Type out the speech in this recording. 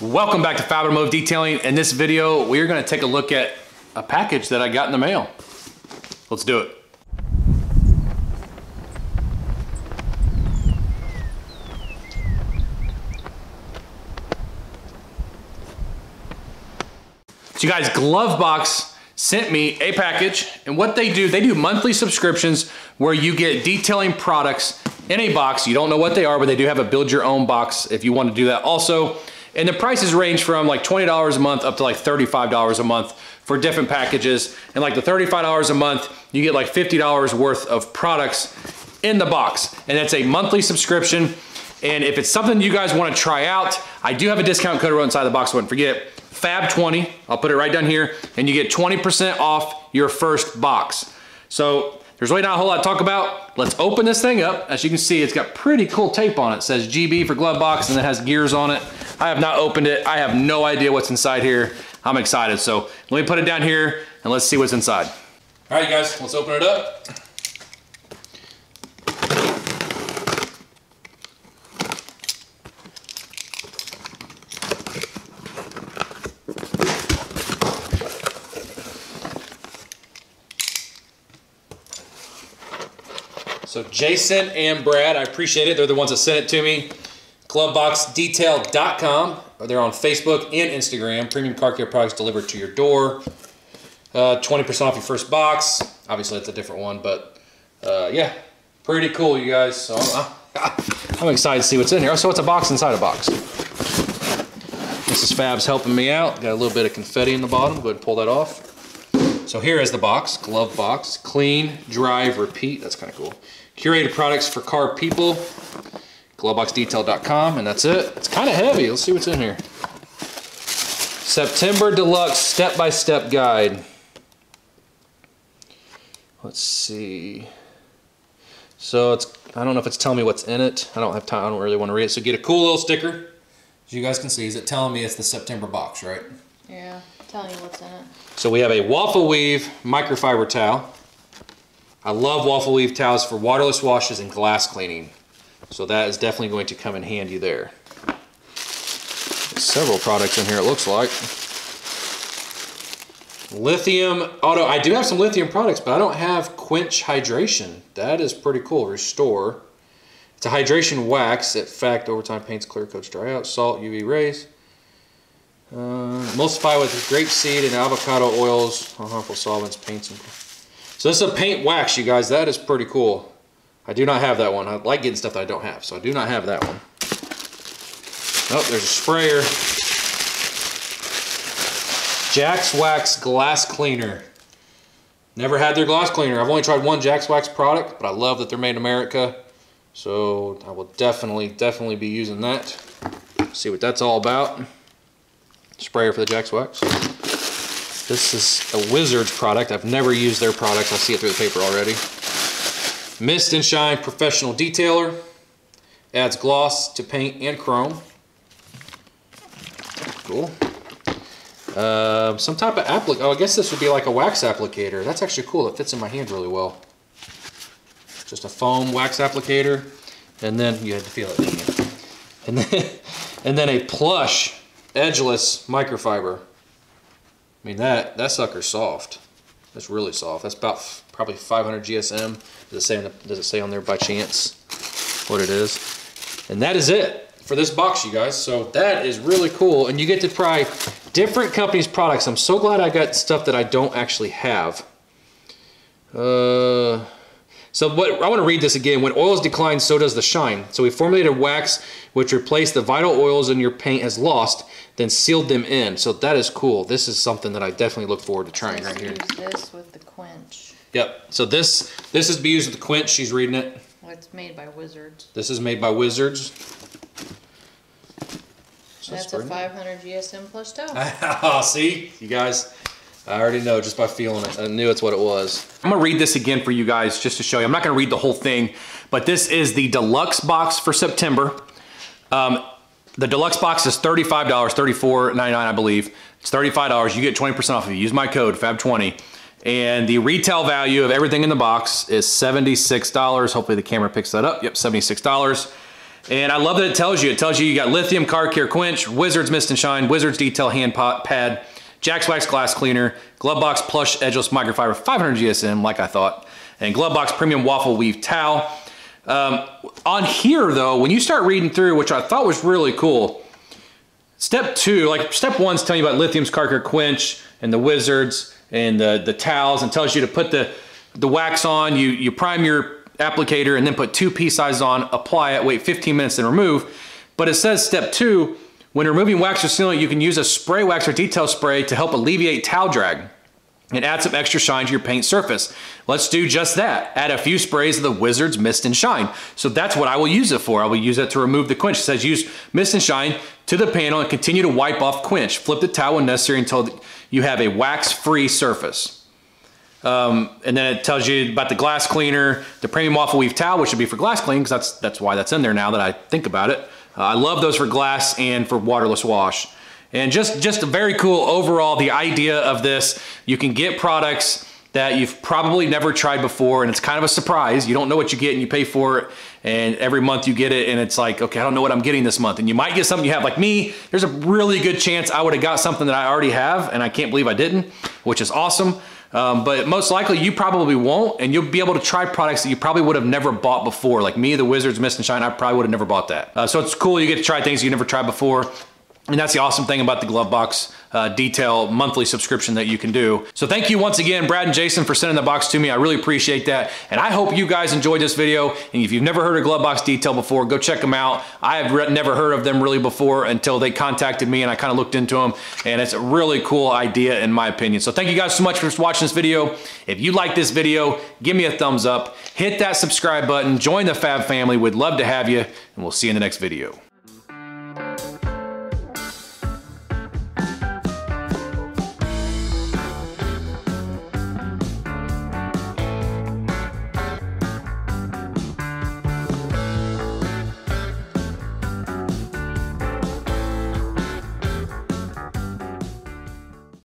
Welcome back to Fab Automotive Detailing. In this video, we are gonna take a look at a package that I got in the mail. Let's do it. So you guys, Glovebox sent me a package and what they do, they do monthly subscriptions where you get detailing products in a box. You don't know what they are, but they do have a build your own box if you want to do that also. And the prices range from like $20 a month up to like $35 a month for different packages. And like the $35 a month, you get like $50 worth of products in the box. And that's a monthly subscription. And if it's something you guys wanna try out, I do have a discount code right inside the box, I wouldn't forget. FAB20, I'll put it right down here, and you get 20% off your first box. So there's really not a whole lot to talk about. Let's open this thing up. As you can see, it's got pretty cool tape on it. It says GB for glove box and it has gears on it. I have not opened it. I have no idea what's inside here. I'm excited. So let me put it down here and let's see what's inside. All right, guys, let's open it up. So Jason and Brad, I appreciate it. They're the ones that sent it to me. Gloveboxdetail.com. They're on Facebook and Instagram. Premium car care products delivered to your door. 20% uh, off your first box. Obviously, it's a different one, but uh, yeah, pretty cool, you guys. So I'm, I'm excited to see what's in here. So it's a box inside a box. Mrs. Fab's helping me out. Got a little bit of confetti in the bottom. Go ahead and pull that off. So here is the box, glove box. Clean, drive, repeat. That's kind of cool. Curated products for car people. Gloveboxdetail.com, and that's it. It's kind of heavy. Let's see what's in here. September Deluxe step-by-step -step guide. Let's see. So it's, I don't know if it's telling me what's in it. I don't have time, I don't really want to read it. So get a cool little sticker. As you guys can see, is it telling me it's the September box, right? Yeah, telling you what's in it. So we have a waffle weave microfiber towel. I love waffle weave towels for waterless washes and glass cleaning. So that is definitely going to come in handy there. Several products in here it looks like. Lithium auto, I do have some lithium products, but I don't have quench hydration. That is pretty cool, restore. It's a hydration wax. In fact, over time paints clear coats dry out, salt, UV rays. Uh, emulsify with grape seed and avocado oils, harmful solvents, paints. And... So this is a paint wax, you guys. That is pretty cool. I do not have that one. I like getting stuff that I don't have, so I do not have that one. Oh, there's a sprayer. Jax Wax Glass Cleaner. Never had their glass cleaner. I've only tried one Jax Wax product, but I love that they're made in America. So I will definitely, definitely be using that. See what that's all about. Sprayer for the Jax Wax. This is a Wizards product. I've never used their products. I see it through the paper already. Mist and Shine Professional Detailer. Adds gloss to paint and chrome. Cool. Uh, some type of applic. Oh, I guess this would be like a wax applicator. That's actually cool. It fits in my hand really well. Just a foam wax applicator, and then you had to feel it, And then, and then a plush, edgeless microfiber. I mean that that sucker's soft. That's really soft. That's about probably 500 GSM. Does it say the, does it say on there by chance what it is? And that is it for this box, you guys. So that is really cool. And you get to try different companies' products. I'm so glad I got stuff that I don't actually have. Uh, so what I want to read this again. When oils decline, so does the shine. So we formulated wax which replaced the vital oils in your paint as lost, then sealed them in. So that is cool. This is something that I definitely look forward to trying right here. Use this with the quench. Yep. So this this is to be used with the quench. She's reading it. Well, it's made by Wizards. This is made by Wizards. So That's a 500 GSM plus towel. see, you guys. I already know just by feeling it. I knew it's what it was. I'm gonna read this again for you guys just to show you. I'm not gonna read the whole thing, but this is the deluxe box for September. Um, the deluxe box is $35, $34.99 I believe. It's $35, you get 20% off if you use my code, FAB20. And the retail value of everything in the box is $76. Hopefully the camera picks that up. Yep, $76. And I love that it tells you. It tells you you got lithium car care quench, Wizards mist and shine, Wizards detail hand pot, pad, Jax Wax glass cleaner, glove box plush edgeless microfiber 500 GSM like I thought, and glove box premium waffle weave towel. Um, on here though, when you start reading through, which I thought was really cool, step two, like step one's telling you about lithium's car care quench and the Wizards and the, the towels and tells you to put the, the wax on, you, you prime your applicator and then put two pea sizes on, apply it, wait 15 minutes, and remove. But it says step two, when removing wax or sealant, you can use a spray wax or detail spray to help alleviate towel drag and add some extra shine to your paint surface. Let's do just that. Add a few sprays of the Wizards Mist and Shine. So that's what I will use it for. I will use it to remove the quench. It says use Mist and Shine to the panel and continue to wipe off quench. Flip the towel when necessary until you have a wax-free surface. Um, and then it tells you about the glass cleaner, the premium waffle weave towel, which should be for glass cleaning because that's, that's why that's in there now that I think about it. Uh, I love those for glass and for waterless wash. And just, just a very cool overall, the idea of this, you can get products that you've probably never tried before and it's kind of a surprise. You don't know what you get and you pay for it and every month you get it and it's like, okay, I don't know what I'm getting this month. And you might get something you have like me. There's a really good chance I would have got something that I already have and I can't believe I didn't, which is awesome. Um, but most likely you probably won't and you'll be able to try products that you probably would have never bought before. Like me, the Wizards Mist and Shine, I probably would have never bought that. Uh, so it's cool you get to try things you never tried before. And that's the awesome thing about the Glove Box uh, detail monthly subscription that you can do. So thank you once again, Brad and Jason, for sending the box to me. I really appreciate that. And I hope you guys enjoyed this video. And if you've never heard of Glove Box detail before, go check them out. I have never heard of them really before until they contacted me and I kind of looked into them. And it's a really cool idea in my opinion. So thank you guys so much for watching this video. If you like this video, give me a thumbs up, hit that subscribe button, join the Fab family. We'd love to have you. And we'll see you in the next video.